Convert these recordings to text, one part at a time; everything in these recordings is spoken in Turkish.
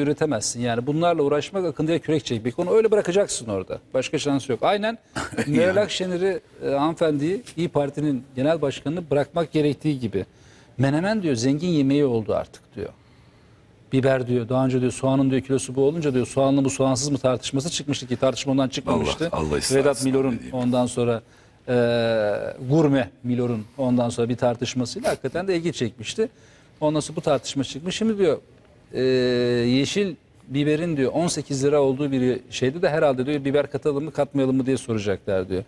üretemezsin. Yani bunlarla uğraşmak akıntıya kürek çekmek. Onu öyle bırakacaksın orada. Başka şansı yok. Aynen Meral Akşener'i e, hanımefendiyi İyi Parti'nin genel başkanını bırakmak gerektiği gibi. Menemen diyor zengin yemeği oldu artık diyor. Biber diyor. Daha önce diyor soğanın diyor kilosu bu olunca diyor soğanlı mı soğansız mı tartışması çıkmıştı ki tartışma ondan çıkmamıştı. Allah- Allah Vedat Milor'un ondan sonra e, gurme Milor'un ondan sonra bir tartışmasıyla hakikaten de ilgi çekmişti. Ondan sonra bu tartışma çıkmış. Şimdi diyor e, yeşil biberin diyor 18 lira olduğu bir şeyde de herhalde diyor biber katalım mı katmayalım mı diye soracaklar diyor.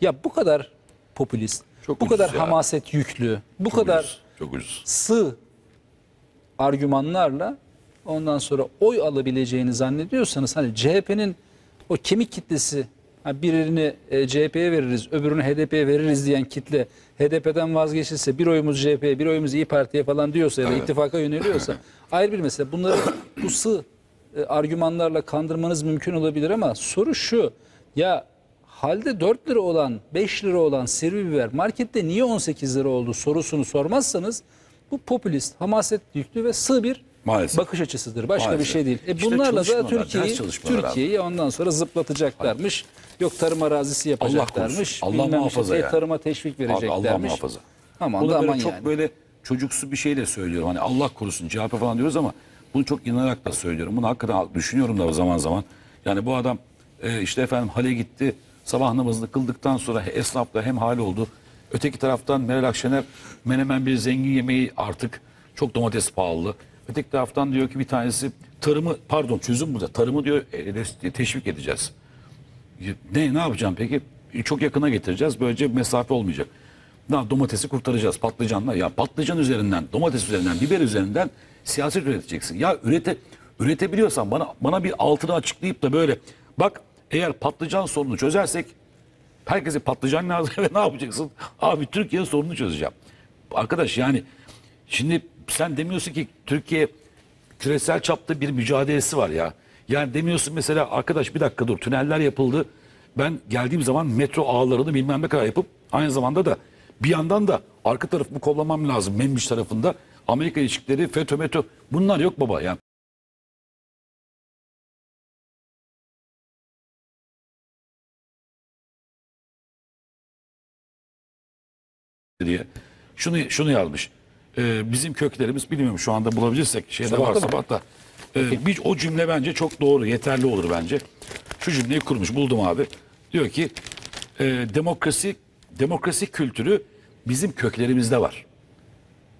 Ya bu kadar popülist, Çok bu ucuz kadar ya. hamaset yüklü, bu Çok kadar ucuz, Çok ucuz. sığ argümanlarla ondan sonra oy alabileceğini zannediyorsanız hani CHP'nin o kemik kitlesi birini e, CHP'ye veririz öbürünü HDP'ye veririz diyen kitle HDP'den vazgeçilse bir oyumuz CHP'ye bir oyumuz İyi Parti'ye falan diyorsa ya da ittifaka yöneliyorsa ayrı bir mesele. Bunları bu sığ e, argümanlarla kandırmanız mümkün olabilir ama soru şu ya halde 4 lira olan 5 lira olan sivri biber markette niye 18 lira oldu sorusunu sormazsanız bu popülist, hamaset yüklü ve sığ bir Maalesef. bakış açısıdır. Başka Maalesef. bir şey değil. E İşte bunlarla da çalışmalar, Türkiye'yi ders çalışmalar abi. Türkiye'yi ondan sonra zıplatacaklarmış. Yok tarım arazisi yapacaklarmış. Allah bilmem işte muhafaza diye yani. Tarıma teşvik Abi Allah vereceklermiş. muhafaza. Aman Bunu da böyle aman çok yani. böyle çocuksu bir şeyle söylüyorum. Hani Allah korusun CHP falan diyoruz ama bunu çok inanarak da söylüyorum. Bunu hakikaten düşünüyorum da zaman zaman. Yani bu adam e, işte efendim hale gitti. Sabah namazını kıldıktan sonra esnafla hem hal oldu. Öteki taraftan Meral Akşener menemen bir zengin yemeği artık çok domates pahalı. Öteki taraftan diyor ki bir tanesi tarımı pardon çözüm burada. Tarımı diyor e, teşvik edeceğiz. Ne ne yapacağım peki? E, Çok yakına getireceğiz. Böylece mesafe olmayacak. Na domatesi kurtaracağız. Patlıcanla ya patlıcan üzerinden, domates üzerinden, biber üzerinden siyaset üreteceksin. Ya ürete üretebiliyorsan bana bana bir altını açıklayıp da böyle bak eğer patlıcan sorununu çözersek herkese patlıcan lazım ve ne yapacaksın? Abi Türkiye sorununu çözeceğim. Arkadaş yani şimdi sen demiyorsun ki Türkiye küresel çapta bir mücadelesi var ya. Yani demiyorsun mesela arkadaş bir dakika dur tüneller yapıldı. Ben geldiğim zaman metro ağlarını bilmem ne kadar yapıp aynı zamanda da bir yandan da arka tarafımı kollamam lazım Membiş tarafında. Amerika ilişkileri, FETÖ, METÖ bunlar yok baba yani. diye şunu şunu yazmış. Ee, bizim köklerimiz bilmiyorum şu anda bulabilirsek şeyde Sabahta var sabahta. Ee, bir, o cümle bence çok doğru, yeterli olur bence. Şu cümleyi kurmuş buldum abi. Diyor ki e, demokrasi demokrasi kültürü bizim köklerimizde var.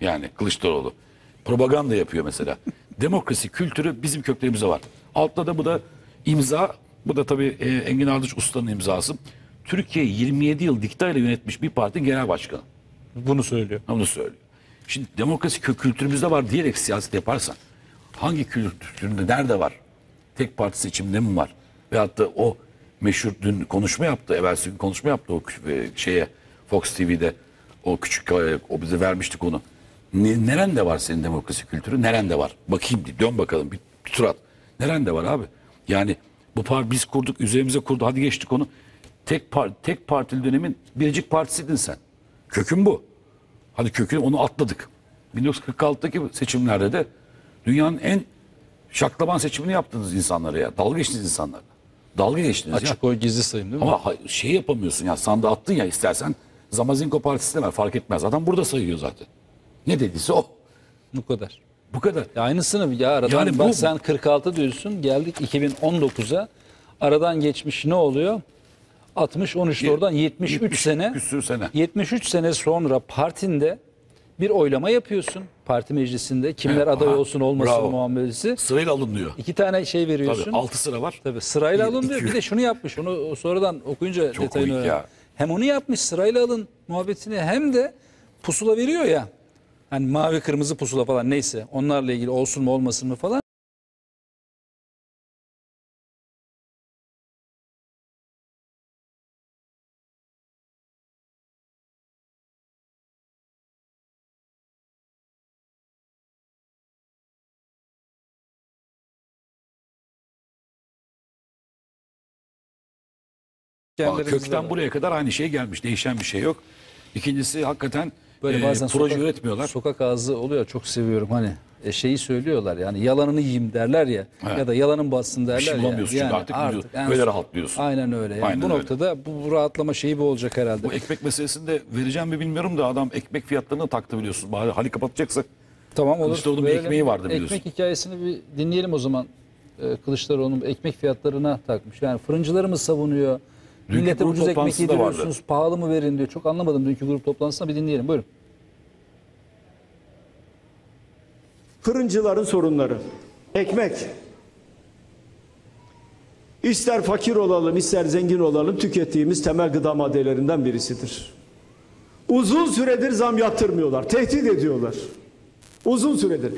Yani Kılıçdaroğlu. Propaganda yapıyor mesela. Demokrasi kültürü bizim köklerimizde var. Altta da bu da imza. Bu da tabii e, Engin Ardıç Usta'nın imzası. Türkiye 27 yıl diktayla yönetmiş bir partinin genel başkanı. Bunu söylüyor. Onu söylüyor. Şimdi demokrasi kültürümüzde var diyerek siyaset yaparsan hangi kültüründe nerede var? Tek parti seçiminde mi var? Veyahut da o meşhur dün konuşma yaptı, evvelsi gün konuşma yaptı o e, şeye Fox TV'de o küçük e, o bize vermiştik onu. Ne, nerende var senin demokrasi kültürü? Nerende var? Bakayım bir dön bakalım bir, bir tur at. Nerende var abi? Yani bu par biz kurduk, üzerimize kurdu. Hadi geçtik onu. Tek par tek partili dönemin biricik partisiydin sen. Kökün bu. Hadi kökünü onu atladık. 1946'daki seçimlerde de dünyanın en şaklaban seçimini yaptınız insanlara ya. Dalga geçtiniz insanlarla. Dalga geçtiniz ya. Açık oy gizli sayım değil mi? Ama şey yapamıyorsun ya sandığa attın ya istersen Zamazinko Partisi de ver fark etmez. Adam burada sayıyor zaten. Ne dediyse o. Bu kadar. Bu kadar. Ya aynısını ya aradan Yani bak bu- sen 46 diyorsun geldik 2019'a aradan geçmiş ne oluyor? 60 13 Ye- oradan 73 70 sene. küsür sene. 73 sene sonra partinde bir oylama yapıyorsun parti meclisinde kimler aday aha, olsun olmasın bravo. muamelesi. Sırayla alınıyor. İki tane şey veriyorsun. Tabii 6 sıra var. Tabii sırayla alın diyor. Bir de şunu yapmış. Onu sonradan okuyunca Çok detayını komik öğren. ya. Hem onu yapmış sırayla alın muhabbetini hem de pusula veriyor ya. Hani mavi kırmızı pusula falan neyse onlarla ilgili olsun mu olmasın mı falan. Aa, kökten buraya kadar aynı şey gelmiş. Değişen bir şey yok. İkincisi hakikaten Böyle e, bazen proje sokak, üretmiyorlar. Sokak ağzı oluyor çok seviyorum hani e, şeyi söylüyorlar yani yalanını yiyeyim derler ya Evet. ya da yalanın bassın derler Bir şey ya. bulamıyorsun çünkü artık biliyorsun. en Böyle rahatlıyorsun. Aynen öyle. Yani Aynen bu öyle. noktada bu, bu rahatlama şeyi bu olacak herhalde. Bu ekmek meselesinde vereceğim mi bilmiyorum da adam ekmek fiyatlarını taktı biliyorsun. Bari hali kapatacaksak. Tamam olur. Kılıçdaroğlu'nun bir ekmeği vardı biliyorsun. Ekmek hikayesini bir dinleyelim o zaman. Ee, Kılıçdaroğlu'nun ekmek fiyatlarına takmış. Yani fırıncıları mı savunuyor? Millete ucuz ekmek yediriyorsunuz, pahalı mı verin diyor. Çok anlamadım dünkü grup toplantısında bir dinleyelim. Buyurun. Fırıncıların sorunları. Ekmek. İster fakir olalım, ister zengin olalım tükettiğimiz temel gıda maddelerinden birisidir. Uzun süredir zam yaptırmıyorlar, tehdit ediyorlar. Uzun süredir.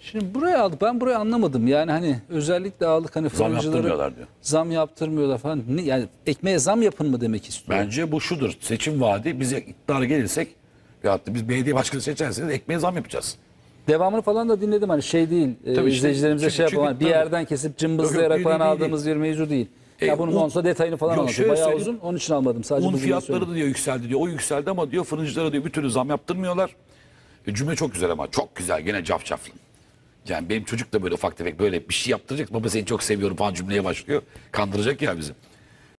Şimdi buraya aldık. Ben burayı anlamadım. Yani hani özellikle aldık hani Zam fırıncıları yaptırmıyorlar diyor. Zam yaptırmıyorlar falan. Ne, yani ekmeğe zam yapın mı demek istiyor? Bence bu şudur. Seçim vaadi bize iktidara gelirsek ya da biz belediye başkanı seçerseniz ekmeğe zam yapacağız. Devamını falan da dinledim hani şey değil. e, Tabii işte, izleyicilerimize çünkü- şey yapalım. çünkü Bir tabii. yerden kesip Yok, cımbızlayarak yok, falan değil, değil, aldığımız bir mevzu değil. E, ya bunun un- olsa detayını falan Yok, anlatıyor. şöyle Bayağı söyleyeyim. uzun. Onun için almadım. Sadece Un bugün fiyatları söyleyeyim. da diyor yükseldi diyor. O yükseldi ama diyor fırıncılara diyor bir türlü zam yaptırmıyorlar. E, cümle çok güzel ama çok güzel gene cafcaflı. Yani benim çocuk da böyle ufak tefek böyle bir şey yaptıracak. Baba seni çok seviyorum falan cümleye başlıyor. Kandıracak ya bizi.